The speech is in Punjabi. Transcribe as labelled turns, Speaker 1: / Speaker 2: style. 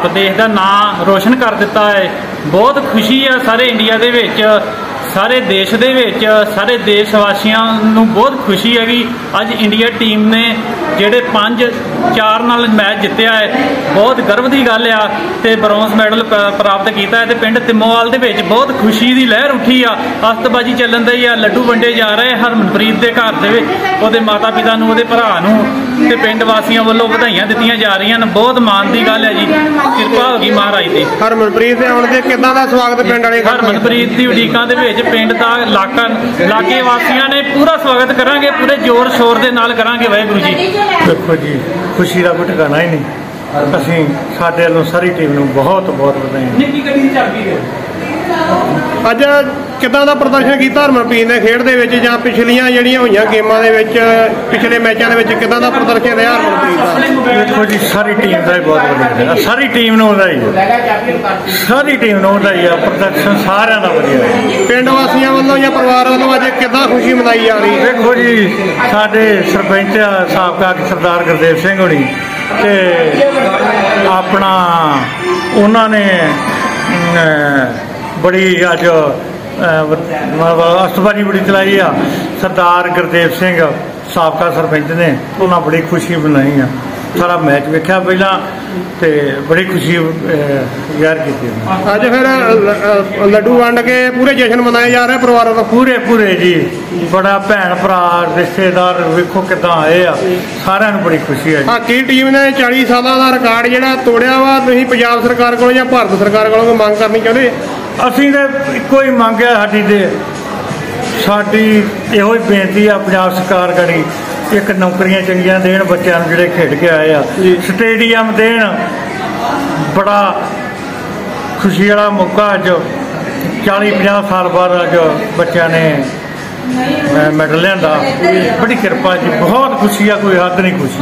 Speaker 1: ਭਾਰਤ ਦੇਸ਼ ਦਾ ਨਾਂ ਰੋਸ਼ਨ ਕਰ ਦਿੱਤਾ ਹੈ। ਬਹੁਤ ਖੁਸ਼ੀ ਆ ਸਾਰੇ ਇੰਡੀਆ ਦੇ ਵਿੱਚ, ਸਾਰੇ ਦੇਸ਼ ਦੇ ਵਿੱਚ, ਸਾਰੇ ਦੇਸ਼ ਵਾਸੀਆਂ ਨੂੰ ਬਹੁਤ ਖੁਸ਼ੀ ਹੈ ਹੈਗੀ। ਅੱਜ ਇੰਡੀਆ ਟੀਮ ਨੇ ਜਿਹੜੇ 5 4 ਨਾਲ ਮੈਚ ਜਿੱਤਿਆ ਹੈ, ਬਹੁਤ ਗਰਵ ਦੀ ਗੱਲ ਆ ਤੇ ਬ੍ਰੌਂਜ਼ ਮੈਡਲ ਪ੍ਰਾਪਤ ਕੀਤਾ ਹੈ ਤੇ ਪਿੰਡ ਤਿਮੋਵਾਲ ਦੇ ਵਿੱਚ ਬਹੁਤ ਖੁਸ਼ੀ ਦੀ ਲਹਿਰ ਉੱਠੀ ਆ। ਅਸਤਬਾਜੀ ਚੱਲਣ ਦੀ ਆ, ਲੱਡੂ ਵੰਡੇ ਜਾ ਰਹੇ ਹਰਮਨਪ੍ਰੀਤ ਦੇ ਘਰ ਦੇ ਵਿੱਚ, ਉਹਦੇ ਮਾਤਾ ਪਿਤਾ ਨੂੰ, ਉਹਦੇ ਭਰਾ ਨੂੰ। ਤੇ ਪਿੰਡ ਵਾਸੀਆਂ ਵੱਲੋਂ ਵਧਾਈਆਂ ਦਿੱਤੀਆਂ ਜਾ ਰਹੀਆਂ ਨੇ। ਬਹੁਤ ਮਾਣ ਦੀ ਗੱਲ ਹੈ ਜੀ। ਕਿਰਪਾ ਹੋ ਗਈ ਮਹਾਰਾਜ ਦੀ।
Speaker 2: ਹਰਮਨਪ੍ਰੀਤ ਦੇ ਆਉਣ ਤੇ ਕਿੱਦਾਂ ਦਾ ਸਵਾਗਤ ਪਿੰਡ ਵਾਲੇ ਕਰਦੇ
Speaker 1: ਹਰਮਨਪ੍ਰੀਤ ਦੀ ਉਡੀਕਾਂ ਦੇ ਵਿੱਚ ਪਿੰਡ ਦਾ ਇਲਾਕਾ ਇਲਾਕੇ ਵਾਸੀਆਂ ਨੇ ਪੂਰਾ ਸਵਾਗਤ ਕਰਾਂਗੇ ਪੂਰੇ ਜ਼ੋਰ ਸ਼ੋਰ ਦੇ ਨਾਲ ਕਰਾਂਗੇ ਵਾਹਿਗੁਰੂ ਜੀ।
Speaker 3: ਦੇਖੋ ਜੀ ਖੁਸ਼ੀ ਦਾ ਕੋਈ ਠਿਕਾਣਾ ਹੀ ਨਹੀਂ। ਅਸੀਂ ਸਾਡੇ ਵੱਲੋਂ ਸਾਰੀ ਟੀਮ ਨੂੰ ਬਹੁਤ ਬਹੁਤ ਵਧਾਈਆਂ।
Speaker 1: ਨਿੱਕੀ ਗੱਡੀ ਦੀ ਚਾਬੀ ਹੈ।
Speaker 2: ਅੱਜ ਕਿੱਦਾਂ ਦਾ ਪ੍ਰਦਰਸ਼ਨ ਕੀਤਾ ਹਰਮਨਪ੍ਰੀਤ ਨੇ ਖੇਡ ਦੇ ਵਿੱਚ ਜਾਂ ਪਿਛਲੀਆਂ ਜਿਹੜੀਆਂ ਹੋਈਆਂ ਗੇਮਾਂ ਦੇ ਵਿੱਚ ਪਿਛਲੇ ਮੈਚਾਂ ਦੇ ਵਿੱਚ ਕਿੱਦਾਂ ਦਾ ਪ੍ਰਦਰਸ਼ਨ ਰਿਹਾ ਹਰਮਨਪ੍ਰੀਤ ਦਾ?
Speaker 3: ਦੇਖੋ ਜੀ ਸਾਰੀ ਟੀਮ ਦਾ ਹੀ ਬਹੁਤ ਵਧੀਆ ਰਿਹਾ। ਸਾਰੀ ਟੀਮ ਨੂੰ ਵਧਾਈ ਹੈ ਸਾਰੀ ਟੀਮ ਨੂੰ ਵਧਾਈ ਆ ਪ੍ਰਦਰਸ਼ਨ ਸਾਰਿਆਂ ਦਾ ਵਧੀਆ ਹੈ
Speaker 2: ਪਿੰਡ ਵਾਸੀਆਂ ਵੱਲੋਂ ਜਾਂ ਪਰਿਵਾਰ ਵੱਲੋਂ ਅੱਜ ਕਿੱਦਾਂ ਖੁਸ਼ੀ ਮਨਾਈ ਜਾ ਰਹੀ ਹੈ?
Speaker 3: ਦੇਖੋ ਜੀ ਸਾਡੇ ਸਰਪੰਚ ਸਾਬਕਾ ਸਰਦਾਰ ਗੁਰਦੇਵ ਸਿੰਘ ਹੋਣੀ ਤੇ ਆਪਣਾ ਉਹਨਾਂ ਨੇ ਬੜੀ ਅੱਜ ਅਸਤਬਾਜੀ ਬੜੀ ਚਲਾਈ ਆ। ਸਰਦਾਰ ਗੁਰਦੇਵ ਸਿੰਘ ਸਾਬਕਾ ਸਰਪੰਚ ਨੇ ਉਹਨਾਂ ਬੜੀ ਖੁਸ਼ੀ ਮਨਾਈ ਆ। ਸਾਰਾ ਮੈਚ ਵੇਖਿਆ ਪਹਿਲਾਂ ਤੇ ਬੜੀ ਖੁਸ਼ੀ ਜ਼ਾਹਰ ਕੀਤੀ
Speaker 2: ਅੱਜ ਫਿਰ ਲੱਡੂ ਵੰਡ ਕੇ ਪੂਰੇ ਜਸ਼ਨ ਮਨਾਏ ਜਾ ਰਹੇ ਪਰਿਵਾਰ ਵੱਲੋਂ
Speaker 3: ਪੂਰੇ ਪੂਰੇ ਜੀ। ਬੜਾ ਭੈਣ ਭਰਾ ਰਿਸ਼ਤੇਦਾਰ ਵੇਖੋ ਕਿਦਾਂ ਆਏ ਆ। ਸਾਰਿਆਂ ਨੂੰ ਬੜੀ ਖੁਸ਼ੀ ਹੈ ਜੀ।
Speaker 2: ਹਾਕੀ ਟੀਮ ਨੇ 40 ਸਾਲਾਂ ਦਾ ਰਿਕਾਰਡ ਜਿਹੜਾ ਤੋੜਿਆ ਵਾ ਤੁਸੀਂ ਪੰਜਾਬ ਸਰਕਾਰ ਕੋਲੋਂ ਜਾਂ ਭਾਰਤ ਸਰਕਾਰ ਕੋਲੋਂ ਮੰਗ ਕਰਨੀ ਚਾਹੁੰਦੇ?
Speaker 3: ਅਸੀਂ ਤਾਂ ਇੱਕੋ ਹੀ ਮੰਗਿਆ ਸਾਡੀ ਤੇ। ਸਾਡੀ ਇਹੋ ਹੀ ਬੇਨਤੀ ਆ ਪੰਜਾਬ ਸਰਕਾਰ ਗੜੀ ਇੱਕ ਨੌਕਰੀਆਂ ਚੰਗੀਆਂ ਦੇਣ ਬੱਚਿਆਂ ਨੂੰ ਜਿਹੜੇ ਖੇਡ ਕੇ ਆਏ ਆ। ਸਟੇਡੀਅਮ ਦੇਣ ਬੜਾ ਖੁਸ਼ੀ ਵਾਲਾ ਮੌਕਾ ਅੱਜ 40 50 ਸਾਲ ਬਾਅਦ ਅੱਜ ਬੱਚਿਆਂ ਨੇ ਮੈਡਲ ਲਿਆਂਦਾ। ਬੜੀ ਕਿਰਪਾ ਜੀ ਬਹੁਤ ਖੁਸ਼ੀ ਆ ਕੋਈ ਹੱਦ ਨਹੀਂ ਖੁਸ਼ੀ।